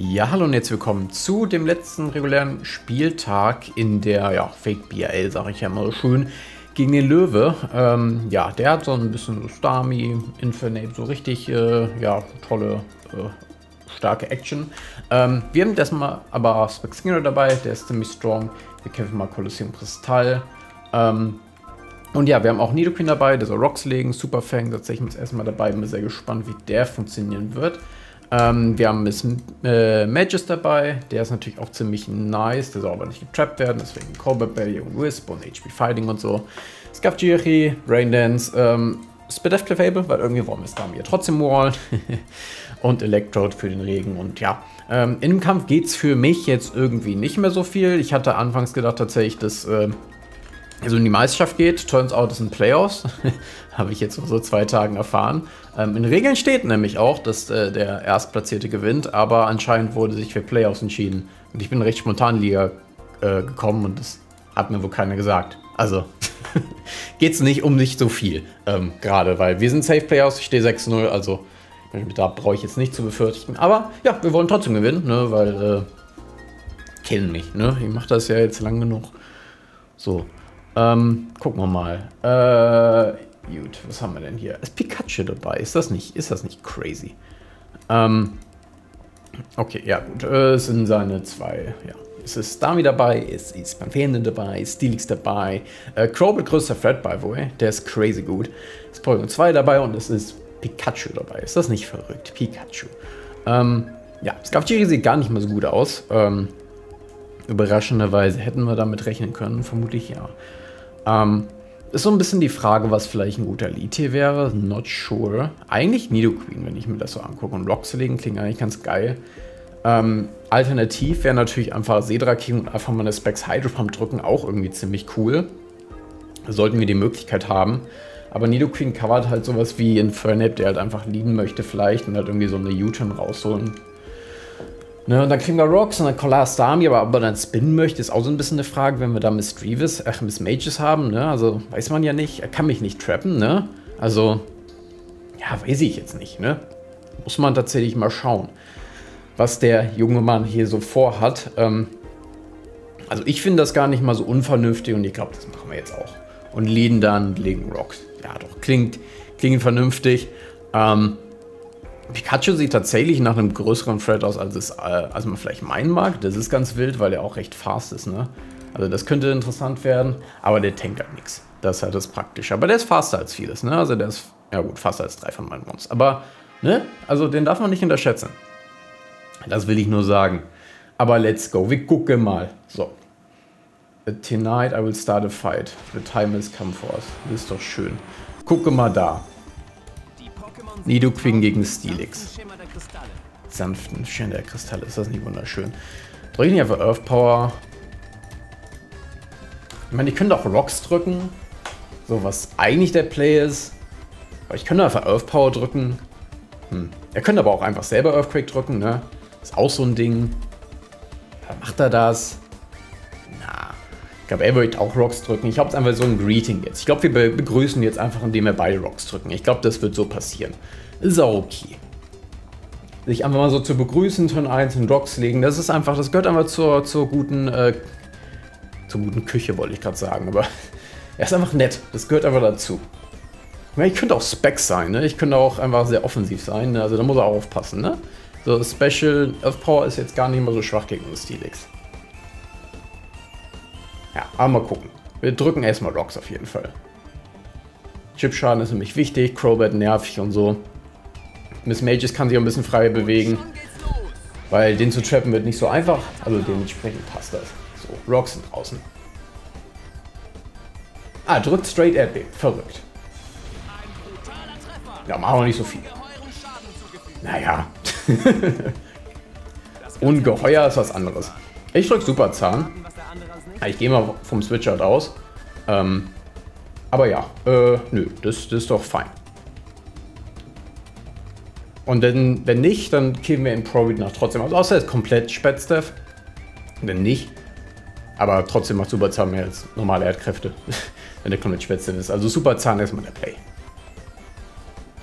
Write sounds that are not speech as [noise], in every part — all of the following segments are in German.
Ja, hallo und jetzt willkommen zu dem letzten regulären Spieltag in der ja, Fake BRL, sage ich ja immer so schön, gegen den Löwe. Ähm, ja, der hat so ein bisschen so Starmie, Infinite, so richtig äh, ja, tolle, äh, starke Action. Ähm, wir haben das mal aber Spexinger dabei, der ist ziemlich strong. Wir kämpfen mal Colosseum Kristall. Ähm, und ja, wir haben auch Nidoqueen dabei, der soll Rocks legen, Superfang, tatsächlich das erste Mal dabei, bin sehr gespannt, wie der funktionieren wird. Ähm, wir haben Miss äh, Magus dabei, der ist natürlich auch ziemlich nice, der soll aber nicht getrappt werden, deswegen Cobalt Belly und Wisp und HP Fighting und so. Skafjiri, Raindance, ähm, Spidef Clefable, weil irgendwie wollen wir es da hier trotzdem Wall [laughs] und Electrode für den Regen und ja. Ähm, in dem Kampf geht es für mich jetzt irgendwie nicht mehr so viel. Ich hatte anfangs gedacht tatsächlich, dass äh, also in die Meisterschaft geht. Turns out, es sind Playoffs. [laughs] Habe ich jetzt vor so zwei Tagen erfahren. Ähm, in Regeln steht nämlich auch, dass äh, der Erstplatzierte gewinnt, aber anscheinend wurde sich für Playoffs entschieden. Und ich bin recht spontan in Liga äh, gekommen und das hat mir wohl keiner gesagt. Also [laughs] geht es nicht um nicht so viel ähm, gerade, weil wir sind Safe Playoffs, ich stehe 6-0, also da brauche ich jetzt nicht zu befürchten. Aber ja, wir wollen trotzdem gewinnen, ne, weil äh, kennen mich, ne? Ich mache das ja jetzt lang genug. So, ähm, gucken wir mal. Äh, gut, was haben wir denn hier? Ist Pikachu dabei? Ist das nicht, ist das nicht crazy? Ähm, okay, ja gut. Äh, es sind seine zwei, ja. Es ist Dami dabei, es ist Pantheon dabei, Steelix dabei, äh, Crow größter Thread, by the way, der ist crazy gut. Es ist Pokémon 2 dabei und es ist Pikachu dabei. Ist das nicht verrückt? Pikachu. Ähm, ja, Scarfjiri sieht gar nicht mal so gut aus. Ähm, überraschenderweise hätten wir damit rechnen können, vermutlich ja. Ähm, ist so ein bisschen die Frage, was vielleicht ein guter Lead hier wäre. Not sure. Eigentlich Nidoqueen, wenn ich mir das so angucke. Und Rocks legen klingt eigentlich ganz geil. Ähm, alternativ wäre natürlich einfach Sedra King und einfach mal eine Specs Hydro Pump drücken, auch irgendwie ziemlich cool. Sollten wir die Möglichkeit haben. Aber Nidoqueen covert halt sowas wie Infernip, der halt einfach leaden möchte vielleicht und halt irgendwie so eine U-Turn rausholen Ne, und dann kriegen wir Rocks und dann Collar Army, aber ob er dann spinnen möchte, ist auch so ein bisschen eine Frage, wenn wir da Miss Drevis, ach, Miss Mages haben, ne? Also weiß man ja nicht. Er kann mich nicht trappen, ne? Also, ja, weiß ich jetzt nicht, ne? Muss man tatsächlich mal schauen, was der junge Mann hier so vorhat. Ähm, also ich finde das gar nicht mal so unvernünftig und ich glaube, das machen wir jetzt auch. Und leaden dann, legen Rocks. Ja, doch, klingt, klingt vernünftig. Ähm, Pikachu sieht tatsächlich nach einem größeren Thread aus, als, es, äh, als man vielleicht meinen mag. Das ist ganz wild, weil er auch recht fast ist. Ne? Also das könnte interessant werden, aber der tankt halt nichts. Das ist halt das Praktische. Aber der ist faster als vieles. Ne? Also der ist, ja gut, faster als drei von meinen Mons. Aber, ne? Also den darf man nicht unterschätzen. Das will ich nur sagen. Aber let's go. Wir gucken mal. So. Tonight I will start a fight. The time has come for us. Das ist doch schön. Gucke mal da. Nidoqueen gegen Steelix. Sanften Schirm der Kristalle. Ist das nicht wunderschön? Drücke ich nicht einfach Earth Power? Ich meine, ich könnte auch Rocks drücken. So, was eigentlich der Play ist. Aber ich könnte einfach Earth Power drücken. Hm. Er könnte aber auch einfach selber Earthquake drücken, ne? Ist auch so ein Ding. Dann macht er das. Ich glaube, er wird auch Rocks drücken. Ich glaube, es einfach so ein Greeting jetzt. Ich glaube, wir begrüßen jetzt einfach, indem wir beide Rocks drücken. Ich glaube, das wird so passieren. Ist auch okay. Sich einfach mal so zu begrüßen, Turn 1 in Rocks legen, das ist einfach, das gehört einfach zur, zur guten, äh, zur guten Küche, wollte ich gerade sagen. Aber [laughs] er ist einfach nett. Das gehört einfach dazu. Ich könnte auch Specs sein, ne? Ich könnte auch einfach sehr offensiv sein. Ne? Also da muss er auch aufpassen, ne? So, Special Earth Power ist jetzt gar nicht mal so schwach gegen Steelix. Ja, aber mal gucken. Wir drücken erstmal Rocks auf jeden Fall. Chipschaden ist nämlich wichtig, Crowbat nervig und so. Miss Mages kann sich auch ein bisschen freier bewegen. Weil den zu trappen wird nicht so einfach. Also dementsprechend passt das. So, Rocks sind draußen. Ah, drückt straight RP. Verrückt. Ja, machen wir nicht so viel. Naja. [laughs] Ungeheuer ist was anderes. Ich drück Superzahn. Ich gehe mal vom Switch out aus. Ähm, aber ja, äh, nö, das, das ist doch fein. Und wenn, wenn nicht, dann killen wir in Pro nach trotzdem aus. Außer er ist komplett Spätstaff. Wenn nicht. Aber trotzdem macht Superzahn mehr als normale Erdkräfte. [laughs] wenn der komplett Spätstaff ist. Also Superzahn ist mal der Play.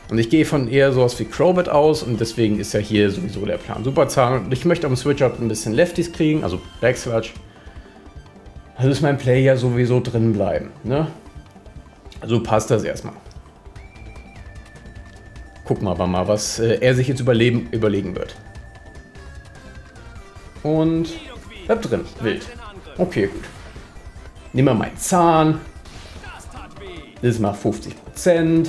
Und ich gehe von eher sowas wie Crowbat aus und deswegen ist ja hier sowieso der Plan Superzahn. Und ich möchte am Switch-Up ein bisschen Lefties kriegen, also Backslash. Also ist mein Play ja sowieso drin bleiben. Ne? Also passt das erstmal. Gucken wir aber mal, was äh, er sich jetzt überleben, überlegen wird. Und bleibt drin, wild. Okay, gut. Nehmen wir meinen Zahn. Das macht 50%.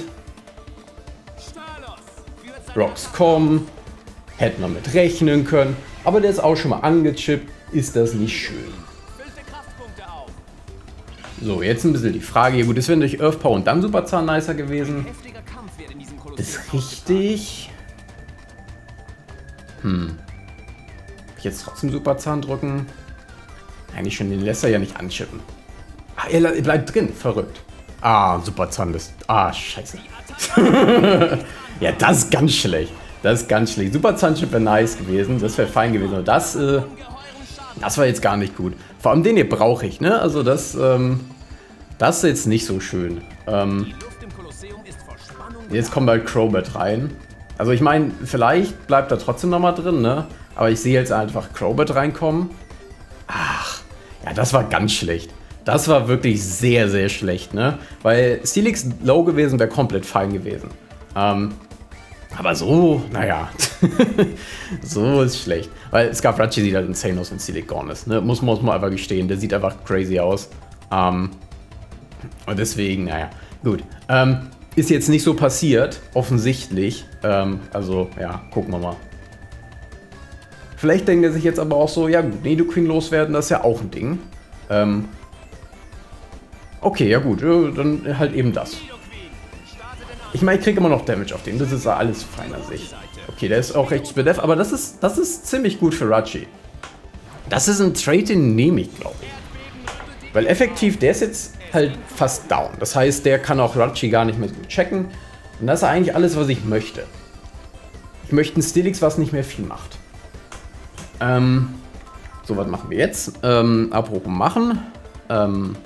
Rocks kommen. Hätten wir mit rechnen können. Aber der ist auch schon mal angechippt. Ist das nicht schön? So, jetzt ein bisschen die Frage. Gut, das wäre durch Earth Power und dann Superzahn nicer gewesen. Ist richtig. Hm. Jetzt trotzdem Superzahn drücken? Eigentlich schon den lässt er ja nicht anchippen. Ah, er bleibt drin. Verrückt. Ah, Superzahn ist... Ah, scheiße. [laughs] ja, das ist ganz schlecht. Das ist ganz schlecht. Superzahn-Chip wäre nice gewesen. Das wäre fein gewesen. Aber das, äh, das war jetzt gar nicht gut. Vor allem den hier brauche ich, ne? Also das, ähm, das ist jetzt nicht so schön. Ähm, jetzt kommt halt Crobat rein. Also ich meine, vielleicht bleibt er trotzdem nochmal drin, ne? Aber ich sehe jetzt einfach Crobat reinkommen. Ach, ja, das war ganz schlecht. Das war wirklich sehr, sehr schlecht, ne? Weil Steelix low gewesen wäre komplett fein gewesen. Ähm, aber so, naja, [laughs] so ist schlecht. Weil Scarfracci sieht halt insane aus, wenn Steelix gone ist, ne? Muss, muss man einfach gestehen, der sieht einfach crazy aus. Ähm, und deswegen, naja, gut. Ähm, ist jetzt nicht so passiert, offensichtlich. Ähm, also, ja, gucken wir mal. Vielleicht denkt er sich jetzt aber auch so, ja gut, Nidoqueen loswerden, das ist ja auch ein Ding. Ähm, okay, ja gut, dann halt eben das. Ich meine, ich kriege immer noch Damage auf den, das ist alles feiner Sicht. Okay, der ist auch recht Spedef, aber das ist, das ist ziemlich gut für Rachi. Das ist ein Trade, den nehme ich, glaube ich. Weil effektiv, der ist jetzt halt fast down. Das heißt, der kann auch Rachi gar nicht mehr checken. Und das ist eigentlich alles, was ich möchte. Ich möchte einen Stilix, was nicht mehr viel macht. Ähm, so, was machen wir jetzt? Ähm, Abrufen machen. Ähm,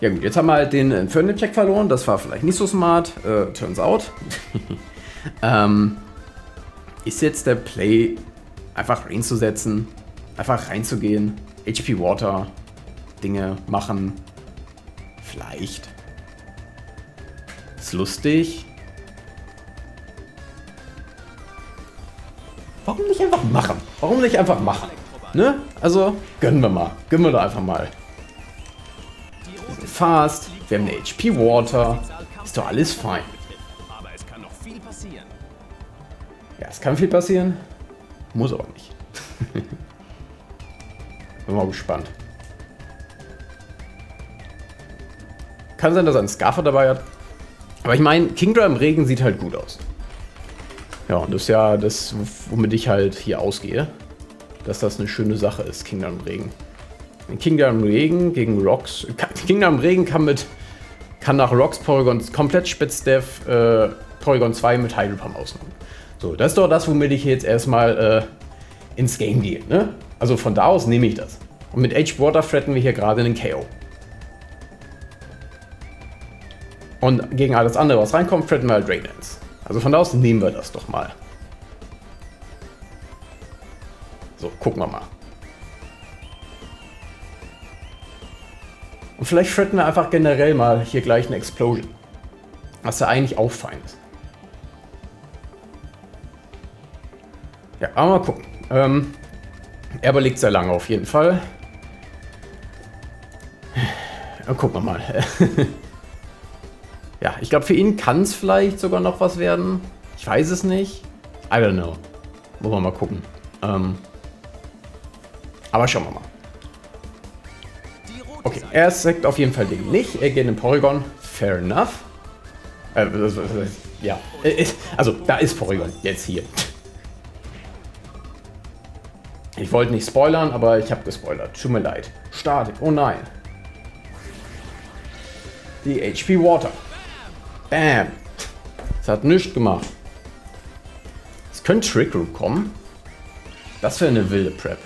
ja gut, jetzt haben wir halt den Inferno-Check verloren. Das war vielleicht nicht so smart. Äh, turns out. [laughs] ähm, ist jetzt der Play, einfach reinzusetzen, einfach reinzugehen, HP Water, Dinge machen. Vielleicht. Ist lustig. Warum nicht einfach machen? Warum nicht einfach machen? Ne? Also, gönnen wir mal. Gönnen wir doch einfach mal. Wir sind fast. Wir haben eine HP Water. Ist doch alles fein. Ja, es kann viel passieren. Muss aber nicht. [laughs] Bin mal gespannt. Kann sein, dass er einen Scarfer dabei hat. Aber ich meine, Kingdra im Regen sieht halt gut aus. Ja, und das ist ja das, womit ich halt hier ausgehe. Dass das eine schöne Sache ist, Kingdom Regen. Kingdom Regen gegen Rocks. Kingdom Regen kann mit kann nach Rocks Porygon komplett Spitzdev äh, Porygon 2 mit Hydropalm ausmachen. So, das ist doch das, womit ich jetzt erstmal äh, ins Game gehe. Ne? Also von da aus nehme ich das. Und mit Edge Water fretten wir hier gerade einen KO. Und gegen alles andere, was reinkommt, fretten wir halt Draydance. Also von da aus nehmen wir das doch mal. So, gucken wir mal. Und vielleicht shredden wir einfach generell mal hier gleich eine Explosion. Was ja eigentlich auch fein ist. Ja, aber mal gucken. Ähm, er überlegt sehr lange auf jeden Fall. Und gucken wir mal. [laughs] Ja, ich glaube, für ihn kann es vielleicht sogar noch was werden. Ich weiß es nicht. I don't know. Wollen wir mal gucken. Ähm, aber schauen wir mal. Okay, er sagt auf jeden Fall den nicht. Er geht in Porygon. Fair enough. Äh, ja, äh, also da ist Porygon jetzt hier. Ich wollte nicht spoilern, aber ich habe gespoilert. Tut mir leid. Statik. Oh nein. Die HP Water. Bam. Das hat nichts gemacht. Es könnte Trick Room kommen. Das wäre eine wilde Prep.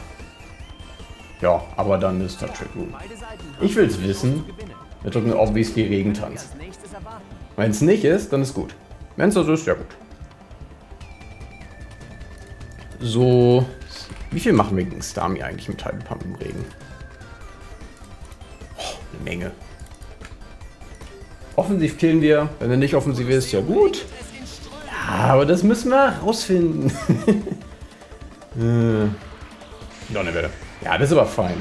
Ja, aber dann ist da Trick Room. Ich will es wissen. Wir drücken obviously Regentanz. Wenn es nicht ist, dann ist gut. Wenn es das ist, ja gut. So, wie viel machen wir gegen Stami eigentlich mit Tidal Pump im Regen? Oh, eine Menge. Offensiv killen wir. Wenn er nicht offensiv ist, ja gut. Ja, aber das müssen wir rausfinden. [laughs] äh. Donnerwelle. Ja, das ist aber fein.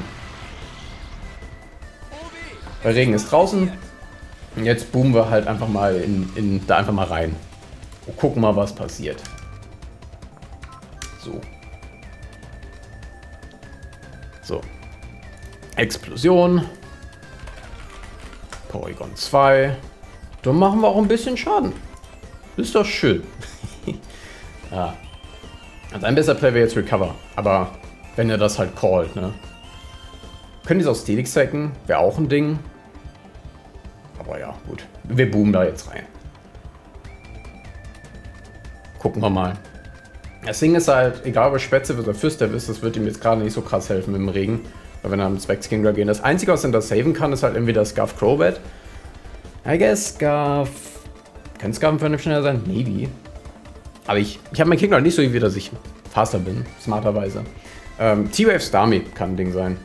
Der Regen ist draußen. Und jetzt boomen wir halt einfach mal in, in da einfach mal rein. Und gucken mal, was passiert. So. So. Explosion. Porygon 2. Dann machen wir auch ein bisschen Schaden. Ist doch schön. [laughs] ja. Also ein besser Play wäre jetzt Recover. Aber wenn er das halt callt, ne? Können die es aus Stelix hacken? Wäre auch ein Ding. Aber ja, gut. Wir boomen da jetzt rein. Gucken wir mal. Das Ding ist halt, egal ob er Spätze oder Fürster ist, das wird ihm jetzt gerade nicht so krass helfen im Regen. Weil wenn er am Specs Kingler gehen. Das Einzige, was er da saven kann, ist halt entweder Scarf Crowbat. I guess Scarf... Kann Scarf für schneller sein? Maybe. Aber ich, ich habe mein Kingler nicht so wie dass ich faster bin, smarterweise. Ähm, T-Wave Starmie kann ein Ding sein.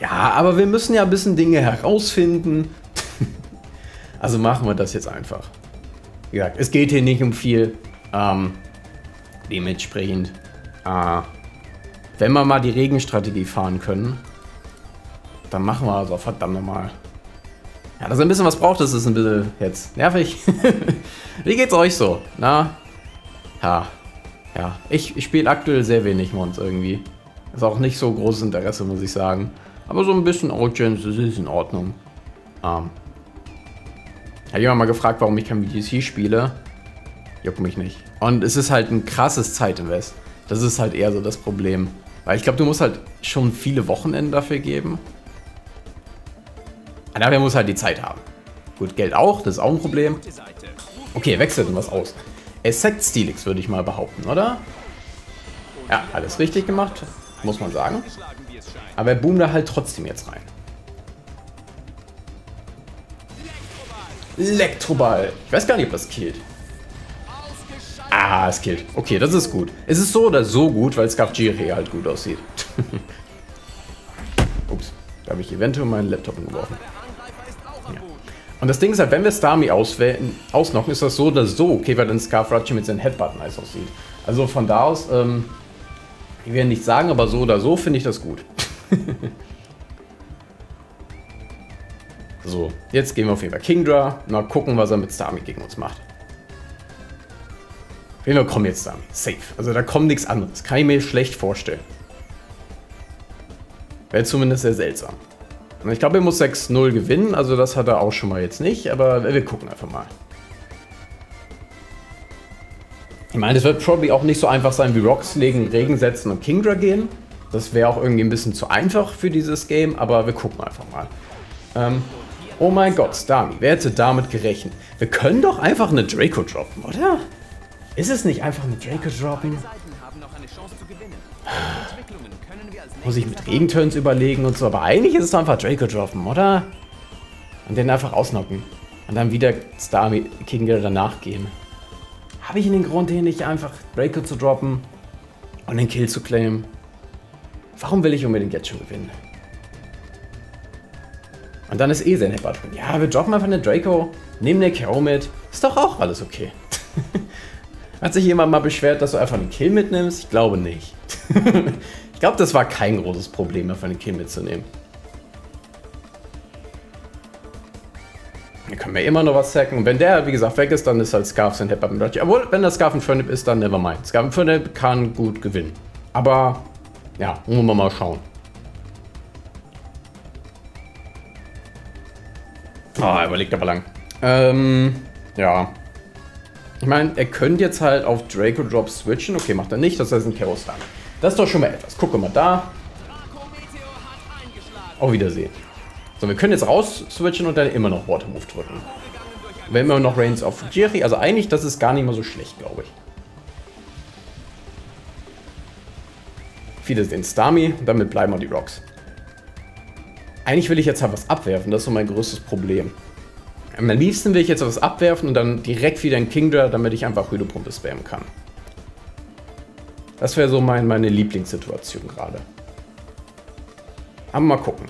Ja, aber wir müssen ja ein bisschen Dinge herausfinden. [laughs] also machen wir das jetzt einfach. Wie gesagt, es geht hier nicht um viel. Ähm, dementsprechend, äh, wenn wir mal die Regenstrategie fahren können, dann machen wir also verdammt nochmal. Ja, dass er ein bisschen was braucht, das ist ein bisschen jetzt nervig. [laughs] Wie geht's euch so? Na? Ja. Ja, ich, ich spiele aktuell sehr wenig Mons irgendwie. Ist auch nicht so großes Interesse, muss ich sagen. Aber so ein bisschen Outgens, das ist in Ordnung. Ähm. Hat jemand mal gefragt, warum ich kein VGC spiele? Juckt mich nicht. Und es ist halt ein krasses Zeitinvest. Das ist halt eher so das Problem. Weil ich glaube, du musst halt schon viele Wochenenden dafür geben. Aber dafür muss halt die Zeit haben. Gut, Geld auch, das ist auch ein Problem. Okay, wechselt was aus. Essect Stilix würde ich mal behaupten, oder? Ja, alles richtig gemacht, muss man sagen. Aber er boomt da halt trotzdem jetzt rein. Elektroball. Ich weiß gar nicht, ob das killt. Ah, es killt. Okay, das ist gut. Es ist so oder so gut, weil Skafjiri halt gut aussieht. [laughs] Ups, da habe ich eventuell meinen Laptop umgeworfen. Ja. Und das Ding ist halt, wenn wir Starmie ausnocken, ist das so oder so okay, weil dann Scarf Ratchet mit seinem Headbutt nice aussieht. Also von da aus, ähm, ich will nicht sagen, aber so oder so finde ich das gut. [laughs] so, jetzt gehen wir auf jeden Fall Kingdra. Mal gucken, was er mit Starmie gegen uns macht. Wir kommen jetzt Starmie. Safe. Also da kommt nichts anderes. Kann ich mir schlecht vorstellen. Wäre zumindest sehr seltsam. Ich glaube, er muss 6-0 gewinnen, also das hat er auch schon mal jetzt nicht, aber wir gucken einfach mal. Ich meine, es wird probably auch nicht so einfach sein wie Rocks legen, Regen setzen und Kingdra gehen. Das wäre auch irgendwie ein bisschen zu einfach für dieses Game, aber wir gucken einfach mal. Ähm, oh mein Gott, Stami, wer hätte damit gerechnet? Wir können doch einfach eine Draco droppen, oder? Ist es nicht einfach eine Draco droppen? Muss ich mit Regenturns überlegen und so, aber eigentlich ist es doch einfach Draco droppen, oder? Und den einfach ausnocken. Und dann wieder Starmie King danach gehen. Habe ich den Grund hier nicht einfach Draco zu droppen und den Kill zu claimen? Warum will ich unbedingt jetzt schon gewinnen? Und dann ist eh sein drin. Ja, wir droppen einfach eine Draco, nehmen eine KO mit. Ist doch auch alles okay. [laughs] Hat sich jemand mal beschwert, dass du einfach einen Kill mitnimmst? Ich glaube nicht. [laughs] ich glaube, das war kein großes Problem, einfach einen Kill mitzunehmen. Dann können wir immer noch was sacken. Und wenn der, wie gesagt, weg ist, dann ist halt Scarf sein Headbutt mit Obwohl, wenn der Scarf ein Fernip ist, dann nevermind. Scarf ein Fernip kann gut gewinnen. Aber ja, wollen wir mal schauen. Ah, oh, überlegt aber lang. Ähm, ja. Ich meine, er könnte jetzt halt auf Draco Drop switchen. Okay, macht er nicht. Das heißt ein Stun. Das ist doch schon mal etwas. Gucke mal da. Auf Wiedersehen. So, wir können jetzt raus switchen und dann immer noch Water Move drücken. Wir noch Reigns auf Jerry. Also eigentlich, das ist gar nicht mal so schlecht, glaube ich. Viele Starmie und damit bleiben auch die Rocks. Eigentlich will ich jetzt halt was abwerfen, das ist so mein größtes Problem. Am liebsten will ich jetzt was abwerfen und dann direkt wieder in Kingdra, damit ich einfach Hydropumpe spammen kann. Das wäre so mein, meine Lieblingssituation gerade. Aber mal gucken.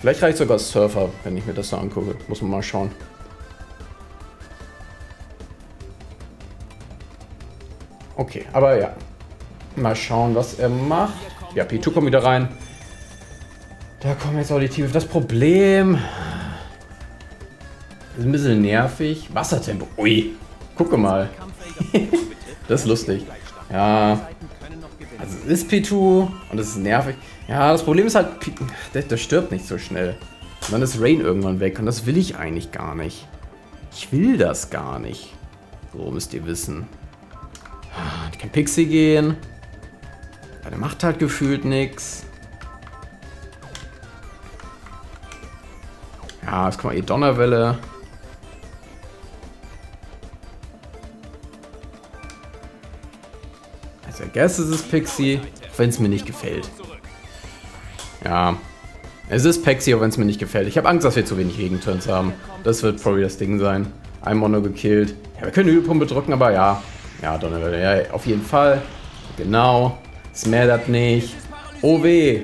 Vielleicht reicht sogar Surfer, wenn ich mir das so angucke. Muss man mal schauen. Okay, aber ja. Mal schauen, was er macht. Ja, P2 kommt wieder rein. Da kommen jetzt auch die Tiefe. Das Problem... Ist ein bisschen nervig. Wassertempo. Ui, gucke mal. [laughs] das ist lustig. Ja. Also es ist P2 und es ist nervig. Ja, das Problem ist halt, der, der stirbt nicht so schnell. Und dann ist Rain irgendwann weg und das will ich eigentlich gar nicht. Ich will das gar nicht. So müsst ihr wissen. Ich kann Pixie gehen. Ja, der macht halt gefühlt nichts. Ja, jetzt kommt mal eh Donnerwelle. Also, I guess es ist Pixie, wenn es mir nicht gefällt. Ja, es ist Pixie, auch wenn es mir nicht gefällt. Ich habe Angst, dass wir zu wenig Regenturns haben. Das wird probably das Ding sein. Ein Mono gekillt. Ja, wir können die Ölpumpe drücken, aber ja. Ja, Donnerwelle, ja, auf jeden Fall. Genau. Smattert nicht. Oh weh.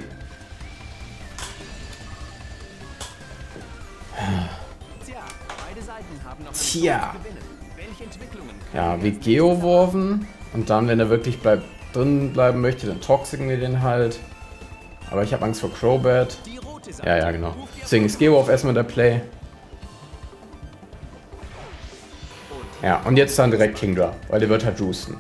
Tja. Ja, wie Geoworfen. Und dann, wenn er wirklich bleib, drin bleiben möchte, dann toxiken wir den halt. Aber ich habe Angst vor Crowbat. Ja, ja, genau. Deswegen ist Geowolf erstmal der Play. Ja, und jetzt dann direkt Kingdra, weil der wird halt juicen.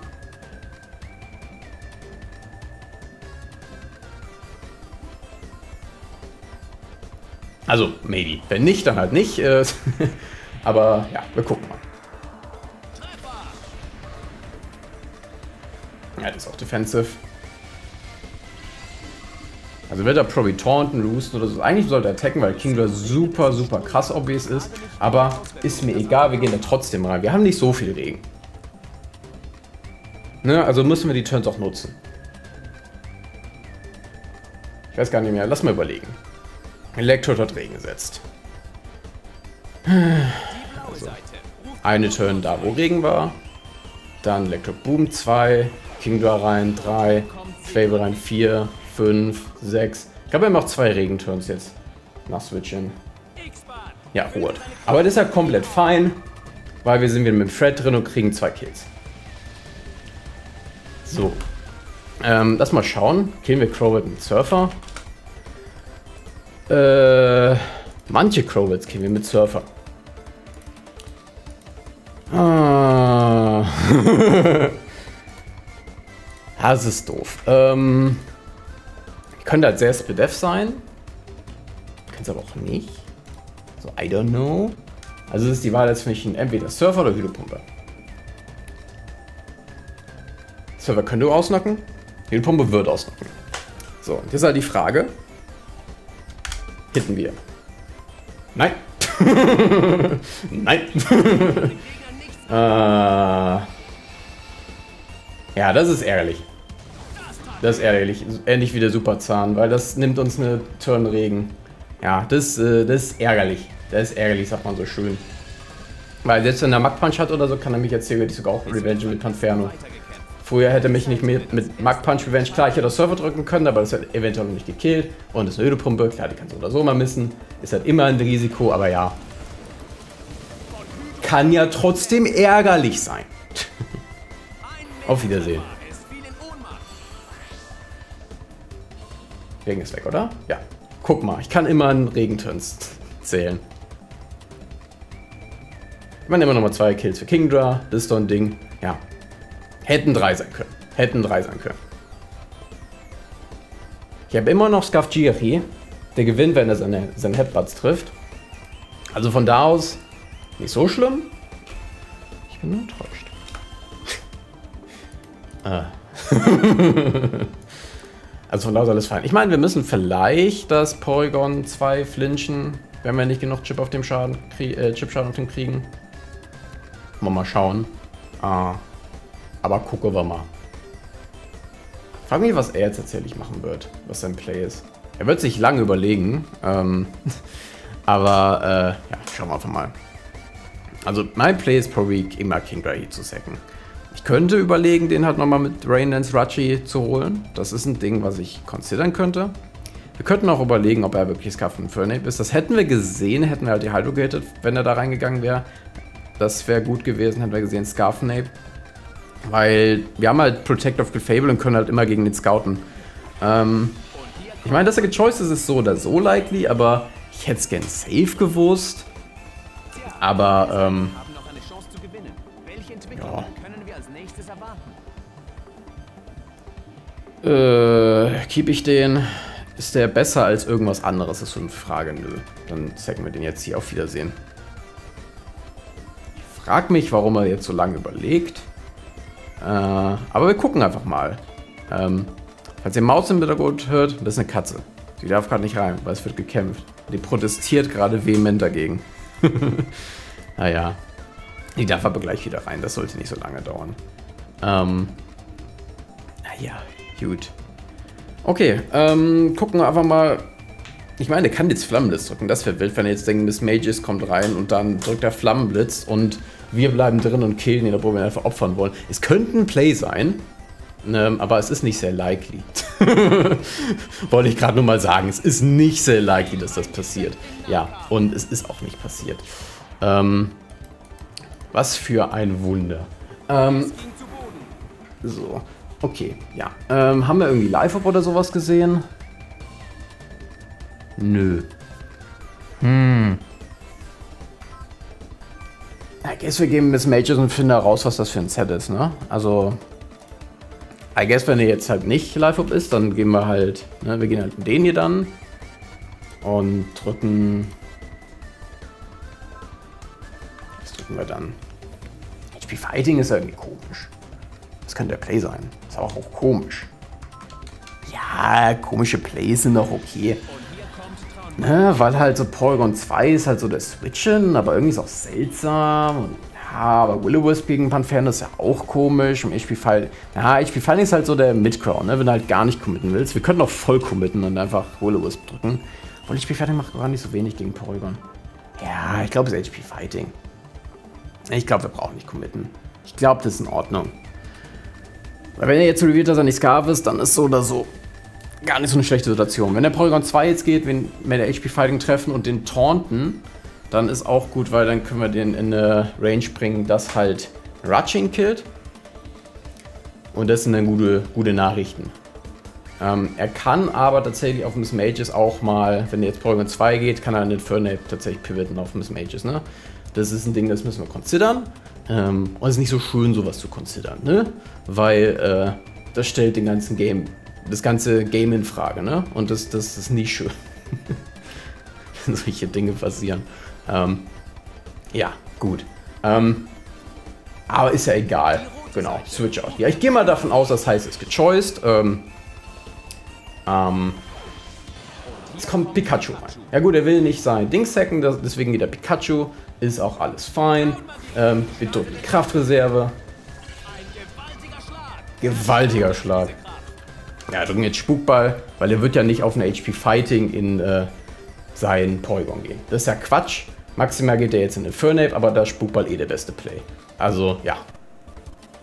Also, maybe. Wenn nicht, dann halt nicht. Äh, [laughs] aber ja, wir gucken mal. Ist auch defensive. Also wird er probably taunten, roosten oder so. Eigentlich sollte er attacken, weil Kingler super, super krass obvious ist. Aber ist mir egal, wir gehen da trotzdem rein. Wir haben nicht so viel Regen. Ne, also müssen wir die Turns auch nutzen. Ich weiß gar nicht mehr. Lass mal überlegen. Elektro hat Regen gesetzt. Also, eine Turn da, wo Regen war. Dann Electro Boom 2. Kingdra rein 3. Fable rein 4. 5, 6. Ich glaube, er macht zwei Regenturns jetzt. Nach Switchen. Ja, Ruhe. Aber das ist ja komplett fein, weil wir sind wieder mit Fred drin und kriegen zwei Kills. So. Ähm, lass mal schauen. Killen wir Crowbat mit Surfer? Äh, manche Crowbats killen wir mit Surfer. Ah. [laughs] das ist doof. Ähm, könnte halt sehr Spidef sein. Kann es aber auch nicht. So, I don't know. Also es ist die Wahl jetzt mich entweder Surfer oder Hydropumpe. Surfer könnte ausnocken. Hydropumpe wird ausnocken. So, und jetzt ist halt die Frage. Hitten wir. Nein. [laughs] Nein. [laughs] äh, ja, das ist ärgerlich. Das ist ärgerlich. Ähnlich wie der Superzahn, weil das nimmt uns eine Turnregen. Ja, das, äh, das ist ärgerlich. Das ist ärgerlich, sagt man so schön. Weil selbst wenn er Mug Punch hat oder so, kann er mich jetzt theoretisch sogar auch Revenge mit Panferno. Früher hätte mich nicht mit, mit Mug Punch Revenge, klar, ich hätte das Server drücken können, aber das hat eventuell noch nicht gekillt. Und das ist eine Ödepumpe, klar, die kannst du oder so mal missen. Ist halt immer ein Risiko, aber ja. Kann ja trotzdem ärgerlich sein. [laughs] Auf Wiedersehen. Regen ist weg, oder? Ja. Guck mal, ich kann immer einen Regenturns zählen. Ich meine immer noch mal zwei Kills für Kingdra. Das ist doch ein Ding. Ja. Hätten drei sein können. Hätten drei sein können. Ich habe immer noch Skafjiri. Der gewinnt, wenn er seine, seinen Headbutts trifft. Also von da aus nicht so schlimm. Ich bin nur enttäuscht. [laughs] ah. [laughs] Also von da aus alles fein. Ich meine, wir müssen vielleicht das Porygon 2 flinchen, wenn wir nicht genug Chip auf dem Schaden, äh, Chip-Schaden auf dem kriegen. Mal mal schauen. Ah, aber gucken wir mal. Frag mich, was er jetzt tatsächlich machen wird, was sein Play ist. Er wird sich lange überlegen. Ähm, [laughs] Aber, äh, ja, schauen wir einfach mal. Also, mein Play ist pro Week immer King Rahi zu sacken. Ich könnte überlegen, den halt nochmal mit Raindance Rachi zu holen. Das ist ein Ding, was ich considern könnte. Wir könnten auch überlegen, ob er wirklich Scuff und Fernape ist. Das hätten wir gesehen, hätten wir halt die Hydro gated, wenn er da reingegangen wäre. Das wäre gut gewesen, hätten wir gesehen, Scarfnape. Weil wir haben halt Protect of Fable und können halt immer gegen den scouten. Ähm, ich meine, dass er gechoiced ist, ist so oder so likely, aber ich hätte es gern safe gewusst. Aber, ähm, Äh, keep ich den? Ist der besser als irgendwas anderes? Das ist so eine Frage. Nö. Dann zeigen wir den jetzt hier auf Wiedersehen. Ich frag mich, warum er jetzt so lange überlegt. Äh, aber wir gucken einfach mal. Ähm, falls ihr Maus im Hintergrund hört, das ist eine Katze. Sie darf gerade nicht rein, weil es wird gekämpft. Die protestiert gerade vehement dagegen. [laughs] naja. Die darf aber gleich wieder rein. Das sollte nicht so lange dauern. Ähm, naja, gut. Okay, ähm, gucken wir einfach mal. Ich meine, der kann jetzt Flammenblitz drücken. Das wäre wild, wenn er jetzt denkt, Miss Mages kommt rein und dann drückt er Flammenblitz und wir bleiben drin und killen ihn, obwohl wir ihn einfach opfern wollen. Es könnte ein Play sein, ähm, aber es ist nicht sehr likely. [laughs] Wollte ich gerade nur mal sagen. Es ist nicht sehr likely, dass das passiert. Ja, und es ist auch nicht passiert. Ähm, was für ein Wunder. Ähm, so. Okay, ja. Ähm, haben wir irgendwie Live-Up oder sowas gesehen? Nö. Hm. I guess wir geben Miss Majors und finden heraus, was das für ein Set ist, ne? Also, I guess, wenn er jetzt halt nicht Live-Up ist, dann gehen wir halt, ne, wir gehen halt in den hier dann und drücken. Was drücken wir dann? HP Fighting ist ja irgendwie komisch. Das könnte der Play sein. Auch komisch. Ja, komische Plays sind doch okay. Ne, weil halt so Polygon 2 ist halt so der Switchen, aber irgendwie ist auch seltsam. Ja, aber Will-O-Wisp gegen Panferno ist ja auch komisch. Und HP Fighting, ja, HP Fighting ist halt so der Mid-Crown, ne, wenn du halt gar nicht committen willst. Wir könnten auch voll committen und einfach Will-O-Wisp drücken. Obwohl HP Fighting macht gar nicht so wenig gegen Polygon. Ja, ich glaube, es ist HP Fighting. Ich glaube, wir brauchen nicht committen. Ich glaube, das ist in Ordnung. Wenn er jetzt revealed, dass er nicht Scarf ist, dann ist so oder so gar nicht so eine schlechte Situation. Wenn der Polygon 2 jetzt geht, wenn wir der HP Fighting treffen und den taunten, dann ist auch gut, weil dann können wir den in eine Range bringen, das halt Ratching killt. Und das sind dann gute, gute Nachrichten. Ähm, er kann aber tatsächlich auf Miss Mages auch mal, wenn jetzt Polygon 2 geht, kann er in den Fernape tatsächlich pivoten auf Miss Mages. Ne? Das ist ein Ding, das müssen wir considern. Ähm, und es ist nicht so schön, sowas zu considern, ne? Weil äh, das stellt den ganzen Game, das ganze Game in Frage, ne? Und das, das ist nicht schön. wenn [laughs] solche Dinge passieren. Ähm, ja, gut. Ähm, aber ist ja egal. Genau, Switch out. Ja, ich gehe mal davon aus, das heißt, es ist gechoiced. Ähm, ähm, jetzt kommt Pikachu rein. Ja gut, er will nicht sein Ding sacken, deswegen geht der Pikachu. Ist auch alles fein. Ähm, wir drücken Kraftreserve. Gewaltiger Schlag. Ja, drücken jetzt Spukball, weil er wird ja nicht auf eine HP Fighting in äh, seinen Polygon gehen. Das ist ja Quatsch. Maximal geht er jetzt in den Fernape, aber da ist Spukball eh der beste Play. Also, ja.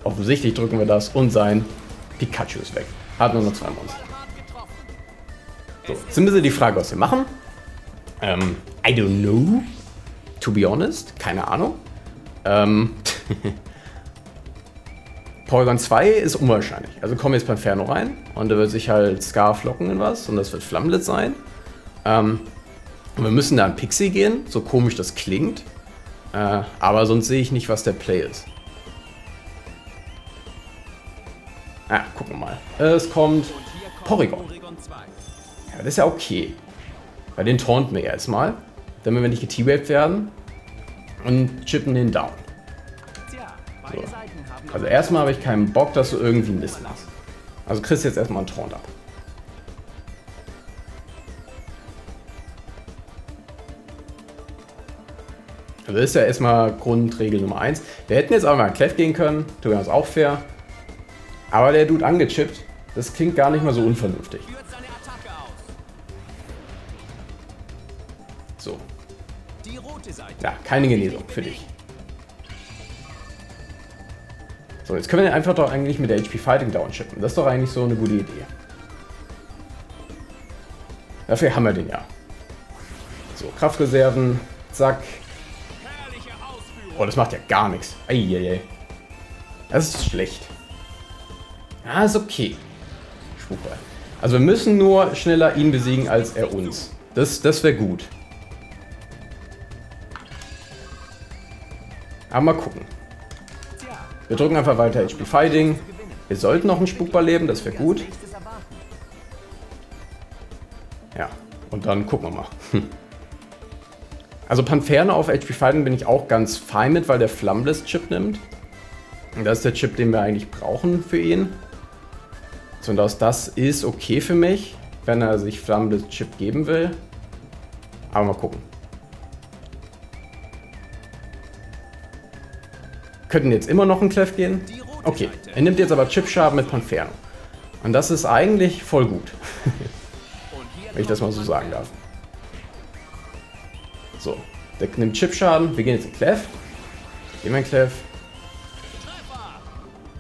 Offensichtlich drücken wir das und sein Pikachu ist weg. Hat nur noch zwei Monster. So, jetzt ein bisschen die Frage, was wir machen. Ähm, I don't know. To be honest, keine Ahnung. Ähm, [laughs] Polygon 2 ist unwahrscheinlich. Also kommen jetzt beim Ferno rein und da wird sich halt Scar flocken in was und das wird Flammblitz sein. Ähm, und wir müssen da an Pixie gehen, so komisch das klingt. Äh, aber sonst sehe ich nicht, was der Play ist. Ah, gucken wir mal. Es kommt Porygon. Ja, das ist ja okay. Bei den taunten wir erstmal damit wir nicht getewaped werden und chippen den down. So. Also erstmal habe ich keinen Bock, dass du irgendwie Mist machst. Also kriegst du jetzt erstmal einen Taunt ab. Also ist ja erstmal Grundregel Nummer 1. Wir hätten jetzt auch mal Clef gehen können, das auch fair. Aber der Dude angechippt, das klingt gar nicht mal so unvernünftig. Keine Genesung für dich. So, jetzt können wir den einfach doch eigentlich mit der HP Fighting downshippen. Das ist doch eigentlich so eine gute Idee. Dafür haben wir den ja. So, Kraftreserven. Zack. Oh, das macht ja gar nichts. Eieiei. Das ist schlecht. Ah, ist okay. Spukball. Also wir müssen nur schneller ihn besiegen als er uns. Das, das wäre gut. Aber mal gucken. Wir drücken einfach weiter HP Fighting. Wir sollten noch einen Spukball leben, das wäre gut. Ja, und dann gucken wir mal. [laughs] Also Panferne auf HP Fighting bin ich auch ganz fein mit, weil der Flammless-Chip nimmt. Und das ist der Chip, den wir eigentlich brauchen für ihn. So, und aus das ist okay für mich, wenn er sich Flammless-Chip geben will. Aber mal gucken. Könnten jetzt immer noch ein Clef gehen. Okay, er nimmt jetzt aber Chipschaden mit Panferno. Und das ist eigentlich voll gut. [laughs] wenn ich das mal so sagen darf. So, der nimmt Chipschaden. Wir gehen jetzt in Clef. Gehen wir in Clef.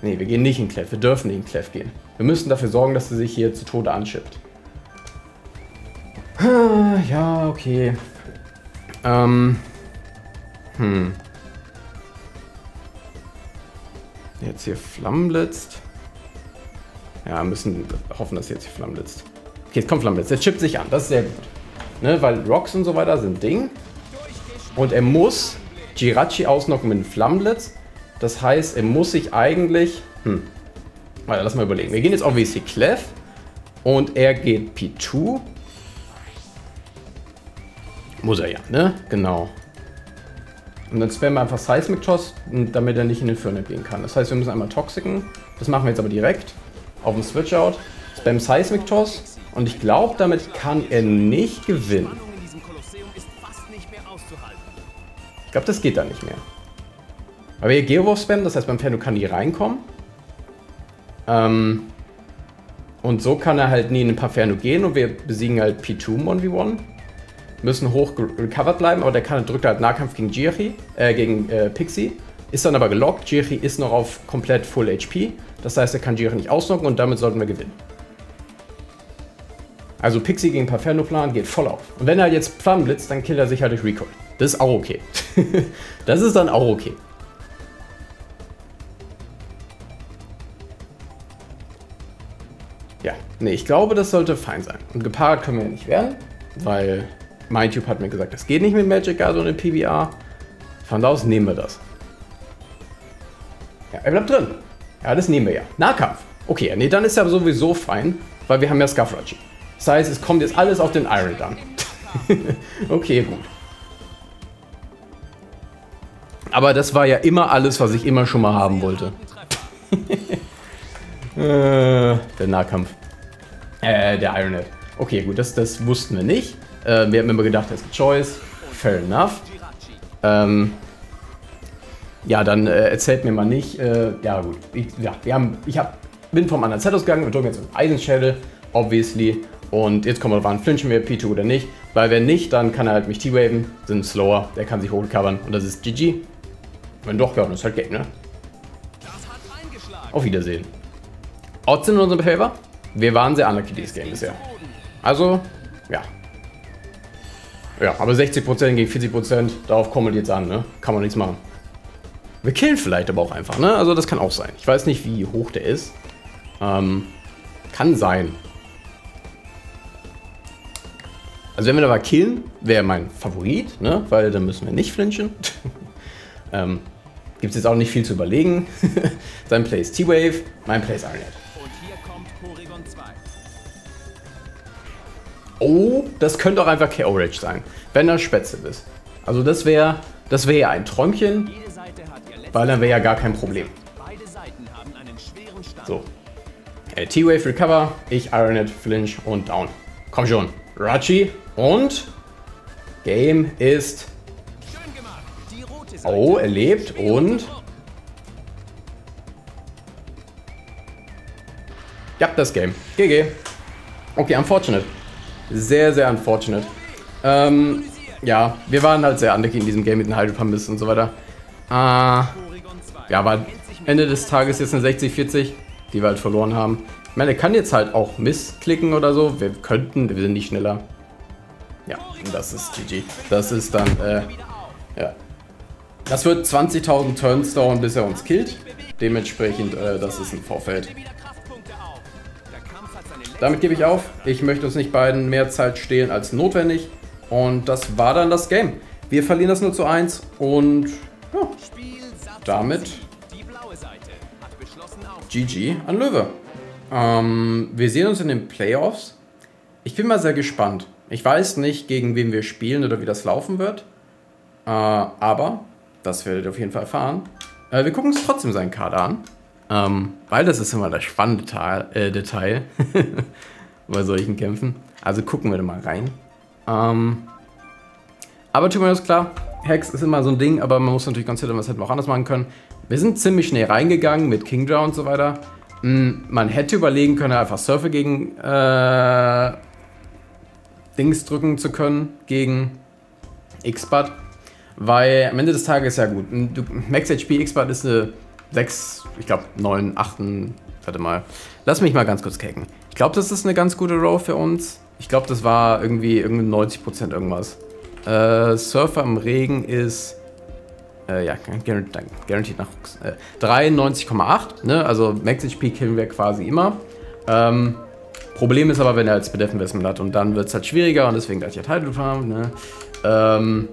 Ne, wir gehen nicht in Clef. Wir dürfen nicht in Clef gehen. Wir müssen dafür sorgen, dass er sich hier zu Tode anschippt. Ja, okay. Ähm. Hm. Jetzt hier Flammen blitzt. Ja, müssen hoffen, dass jetzt hier Flammen blitzt. Okay, jetzt kommt Flammenblitz. Der chippt sich an. Das ist sehr gut. Ne, weil Rocks und so weiter sind Ding. Und er muss Jirachi ausnocken mit Flammenblitz. Das heißt, er muss sich eigentlich... Hm. Warte, lass mal überlegen. Wir gehen jetzt auf WC Clef. Und er geht P2. Muss er ja, ne? Genau. Und dann spammen wir einfach Seismic Toss, damit er nicht in den Furnet gehen kann. Das heißt, wir müssen einmal Toxicen. Das machen wir jetzt aber direkt. Auf dem Switch-Out. Spam Seismic Toss. Und ich glaube, damit kann er nicht gewinnen. Ich glaube, das geht da nicht mehr. Aber hier Geowurf spammen, das heißt, beim Ferno kann nie reinkommen. Ähm, und so kann er halt nie in ein Parferno gehen und wir besiegen halt P2 1v1. Müssen hoch recovered bleiben, aber der kann drückt halt Nahkampf gegen Jiri, äh, gegen äh, Pixie. Ist dann aber gelockt. Jiri ist noch auf komplett Full HP. Das heißt, er kann Jiri nicht ausnocken und damit sollten wir gewinnen. Also Pixie gegen Parferno Plan geht voll auf. Und wenn er jetzt Flammen blitzt, dann killt er sich halt durch Recoil. Das ist auch okay. [laughs] das ist dann auch okay. Ja, nee, ich glaube, das sollte fein sein. Und gepaart können wir nicht werden, weil MindTube hat mir gesagt, das geht nicht mit Magic also eine PBR. Von da aus nehmen wir das. Ja, er bleibt drin. Ja, das nehmen wir ja. Nahkampf. Okay, nee, dann ist er sowieso fein, weil wir haben ja Scuffrachi. Das heißt, es kommt jetzt alles auf den Iron dann. [laughs] okay, gut. Aber das war ja immer alles, was ich immer schon mal haben wollte. [laughs] äh, der Nahkampf. Äh, der Ironhead. Okay, gut, das, das wussten wir nicht. Äh, wir haben immer gedacht, es ist Choice. Fair enough. Ähm, ja, dann äh, erzählt mir mal nicht. Äh, ja, gut. Ich, ja, wir haben, ich hab, bin vom anderen Set ausgegangen. Wir drücken jetzt einen Eisenschädel, obviously. Und jetzt kommen wir drauf an, flinchen wir P2 oder nicht. Weil wenn nicht, dann kann er halt mich T-Waven, sind slower, der kann sich hochcovern und das ist GG. Wenn doch, ja, das ist halt Game, ne? Auf Wiedersehen. Odds in unserem Favor. Wir waren sehr unlucky dieses Game bisher. Also, ja. Ja, aber 60% gegen 40%, darauf kommen wir jetzt an, ne? Kann man nichts machen. Wir killen vielleicht aber auch einfach, ne? Also das kann auch sein. Ich weiß nicht, wie hoch der ist. Ähm, kann sein. Also wenn wir aber killen, wäre mein Favorit, ne? Weil dann müssen wir nicht flinchen. [laughs] ähm, Gibt es jetzt auch nicht viel zu überlegen. [laughs] Sein Play ist T-Wave, mein Play ist Arnet. Oh, das könnte auch einfach KO Rage sein, wenn er Spätzle ist. Also das wäre das wäre ja ein Träumchen, weil dann wäre ja gar kein Problem. So. Äh, T-Wave Recover, ich Ironet, Flinch und Down. Komm schon. Rachi und Game ist Oh, er lebt und... Ja, das Game. GG. Okay, unfortunate. Sehr, sehr unfortunate. Ähm, Ja, wir waren halt sehr unlucky in diesem Game mit den Hydro-Pumps und so weiter. Äh, ja, aber Ende des Tages jetzt eine 60-40, die wir halt verloren haben. Ich meine, er kann jetzt halt auch missklicken oder so. Wir könnten, wir sind nicht schneller. Ja, das ist GG. Das ist dann, äh, ja. Das wird 20.000 Turns dauern, bis er uns killt. Dementsprechend, äh, das ist ein Vorfeld. Damit gebe ich auf. Ich möchte uns nicht beiden mehr Zeit stehlen als notwendig. Und das war dann das Game. Wir verlieren das nur zu 1 und ja, damit GG an Löwe. Ähm, wir sehen uns in den Playoffs. Ich bin mal sehr gespannt. Ich weiß nicht, gegen wen wir spielen oder wie das laufen wird. Äh, aber, das werdet ihr auf jeden Fall erfahren. Äh, wir gucken uns trotzdem seinen Kader an. Ähm, weil das ist immer das spannende Teil, äh, Detail [laughs] bei solchen Kämpfen. Also gucken wir da mal rein. Ähm, aber tut mir das klar, Hex ist immer so ein Ding, aber man muss natürlich konzentrieren, was hätten wir auch anders machen können. Wir sind ziemlich schnell reingegangen mit Kingdraw und so weiter. Hm, man hätte überlegen können, einfach Surfer gegen äh, Dings drücken zu können, gegen X-Bud. Weil am Ende des Tages ja gut. Max HP X-Bud ist eine 6, ich glaube 9, 8, warte mal. Lass mich mal ganz kurz kacken. Ich glaube, das ist eine ganz gute Row für uns. Ich glaube, das war irgendwie, irgendwie 90% irgendwas. Äh, Surfer im Regen ist äh, ja, guaranteed nach äh, 93,8. Ne? Also Max HP killen wir quasi immer. Ähm, Problem ist aber, wenn er als Bedeff Investment hat und dann wird es halt schwieriger und deswegen gleich der Title Farm. Ne? Ähm,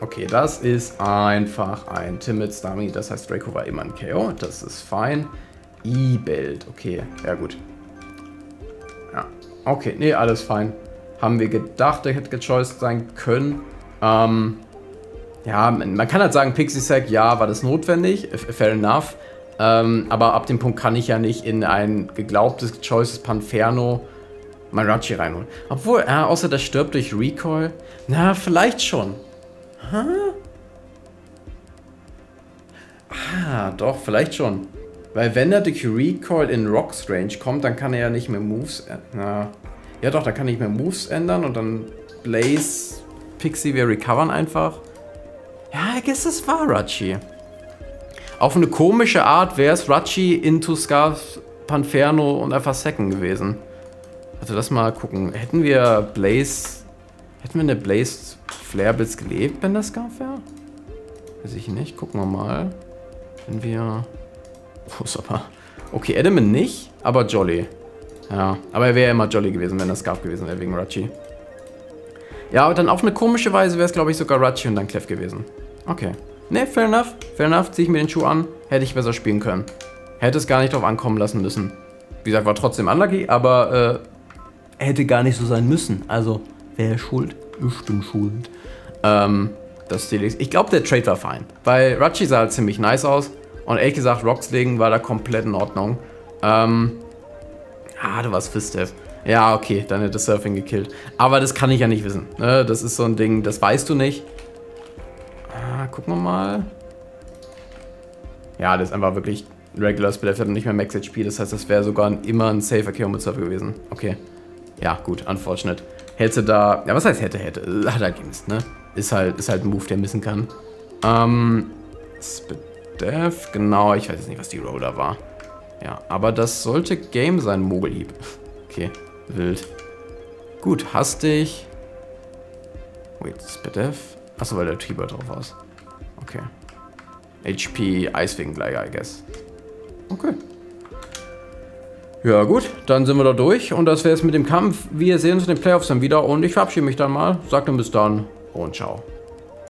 okay, das ist einfach ein Timid Dummy. Das heißt, Draco war immer ein KO. Das ist fein. E-Belt. Okay, ja gut. Ja, okay, nee, alles fein. Haben wir gedacht, der hätte gechoiced sein können. Ähm, ja, man kann halt sagen, Pixie Sack, ja, war das notwendig, fair enough. Ähm, aber ab dem Punkt kann ich ja nicht in ein geglaubtes Choices Panferno Marachi reinholen. Obwohl, äh, außer der stirbt durch Recoil. Na, vielleicht schon. Hä? Ah, doch, vielleicht schon. Weil wenn er durch Recoil in Rocks Range kommt, dann kann er ja nicht mehr Moves... Na, ja doch, dann kann ich mehr Moves ändern und dann Blaze, Pixie, wir recovern einfach. Ja, I guess es war Rachi. Auf eine komische Art wäre es Rachi into Scarf, Panferno und einfach Second gewesen. Also lass mal gucken. Hätten wir Blaze... Hätten wir eine Blaze Flare Blitz gelebt, wenn das Scarf wäre? Weiß ich nicht. Gucken wir mal. Wenn wir... Wo ist aber... Okay, Edelman nicht, aber Jolly. Ja, aber er wäre immer Jolly gewesen, wenn das Scarf gewesen wäre, wegen Rachi. Ja, aber dann auf eine komische Weise wäre es, glaube ich, sogar Rachi und dann Clef gewesen. Okay. Ne, fair enough. Fair enough. Ziehe ich mir den Schuh an. Hätte ich besser spielen können. Hätte es gar nicht drauf ankommen lassen müssen. Wie gesagt, war trotzdem unlucky, aber äh, hätte gar nicht so sein müssen. Also, wer schuld? Ich bin schuld. Ähm, das Stilix. Ich glaube, der Trade war fein. Weil Rachi sah halt ziemlich nice aus. Und ehrlich gesagt, Rocks war da komplett in Ordnung. Ähm, ah, du warst Fistev. Ja, okay, dann hätte Surfing gekillt. Aber das kann ich ja nicht wissen. Ne? Das ist so ein Ding, das weißt du nicht. Ah, gucken wir mal. Ja, das ist einfach wirklich Regular Split, hat nicht mehr Max HP. Das heißt, das wäre sogar immer ein safer KO mit Surfer gewesen. Okay. Ja, gut, unfortunate. Hätte da, ja, was heißt hätte, hätte? Hat er gemisst, ne? Ist halt, ist halt ein Move, der missen kann. Ähm, Spidev, genau, ich weiß jetzt nicht, was die Roller war. Ja, aber das sollte Game sein, Mogelhieb. [laughs] Okay. Wild. Gut, hastig. Wait, Spidev? Achso, weil der T-Bird drauf war. Okay. HP Eiswingleier, I guess. Okay. Ja gut, dann sind wir da durch und das wäre es mit dem Kampf. Wir sehen uns in den Playoffs dann wieder und ich verabschiede mich dann mal. Sagt dann bis dann und ciao.